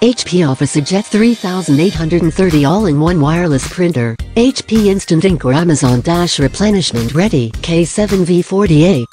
HP OfficeJet 3830 all-in-one wireless printer, HP Instant Ink or Amazon Dash Replenishment Ready K7V40A.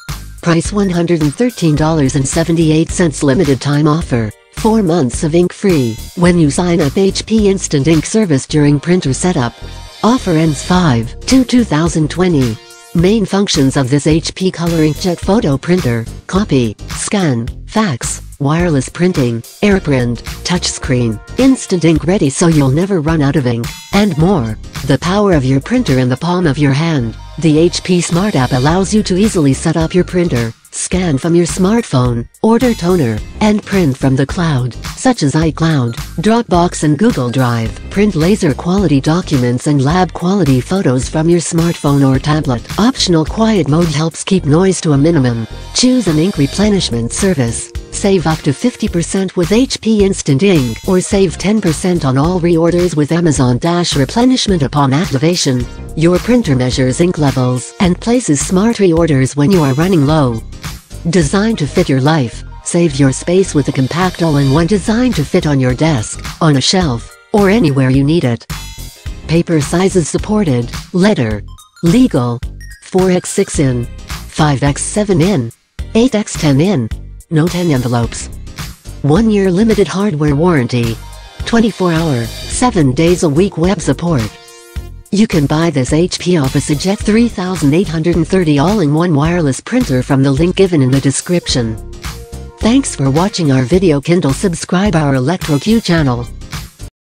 Price $113.78 limited time offer. 4 months of ink free when you sign up HP Instant Ink service during printer setup. Offer ends 5-2-2020. Main functions of this HP Color Inkjet photo printer, copy, scan, fax, wireless printing, AirPrint, touchscreen, instant ink ready so you'll never run out of ink, and more. The power of your printer in the palm of your hand. The HP Smart app allows you to easily set up your printer, scan from your smartphone, order toner, and print from the cloud, such as iCloud, Dropbox and Google Drive. Print laser quality documents and lab quality photos from your smartphone or tablet. Optional quiet mode helps keep noise to a minimum. Choose an ink replenishment service. Save up to 50% with HP Instant Ink or save 10% on all reorders with Amazon Dash replenishment upon activation. Your printer measures ink levels and places smart reorders when you are running low. Designed to fit your life, save your space with a compact all-in-one designed to fit on your desk, on a shelf, or anywhere you need it. Paper sizes supported, letter, legal, 4x6 in, 5x7 in, 8x10 in, no 10 envelopes. 1 year limited hardware warranty. 24 hour, 7 days a week web support. You can buy this HP OfficeJet 3830 all-in-one wireless printer from the link given in the description. Thanks for watching our video Kindle subscribe our ElectroQ channel.